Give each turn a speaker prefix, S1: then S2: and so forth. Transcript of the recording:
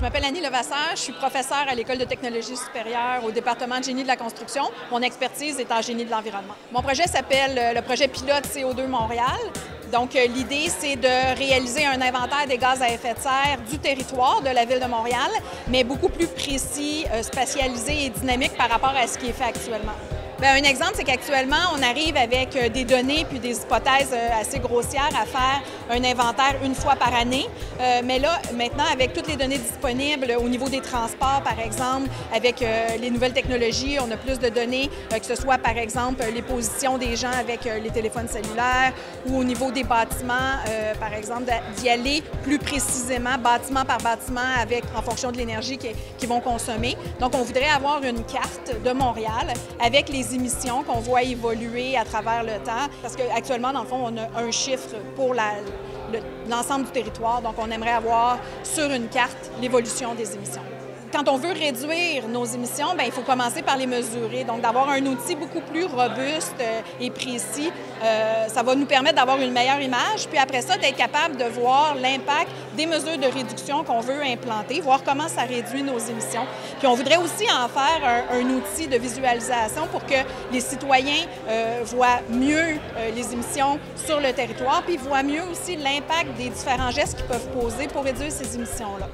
S1: Je m'appelle Annie Levasseur, je suis professeure à l'École de technologie supérieure au département de génie de la construction. Mon expertise est en génie de l'environnement. Mon projet s'appelle euh, le projet pilote CO2 Montréal. Donc, euh, l'idée, c'est de réaliser un inventaire des gaz à effet de serre du territoire de la ville de Montréal, mais beaucoup plus précis, euh, spatialisé et dynamique par rapport à ce qui est fait actuellement. Bien, un exemple, c'est qu'actuellement, on arrive avec des données puis des hypothèses assez grossières à faire un inventaire une fois par année. Euh, mais là, maintenant, avec toutes les données disponibles au niveau des transports, par exemple, avec les nouvelles technologies, on a plus de données, que ce soit, par exemple, les positions des gens avec les téléphones cellulaires ou au niveau des bâtiments, par exemple, d'y aller plus précisément, bâtiment par bâtiment, avec, en fonction de l'énergie qu'ils vont consommer. Donc, on voudrait avoir une carte de Montréal avec les émissions qu'on voit évoluer à travers le temps. Parce qu'actuellement, dans le fond, on a un chiffre pour l'ensemble du territoire. Donc, on aimerait avoir sur une carte l'évolution des émissions quand on veut réduire nos émissions, bien, il faut commencer par les mesurer. Donc, d'avoir un outil beaucoup plus robuste euh, et précis, euh, ça va nous permettre d'avoir une meilleure image. Puis après ça, d'être capable de voir l'impact des mesures de réduction qu'on veut implanter, voir comment ça réduit nos émissions. Puis on voudrait aussi en faire un, outil de visualisation pour que les citoyens euh, voient mieux les émissions sur le territoire, puis voient mieux aussi l'impact des différents gestes qu'ils peuvent poser pour réduire ces émissions-là.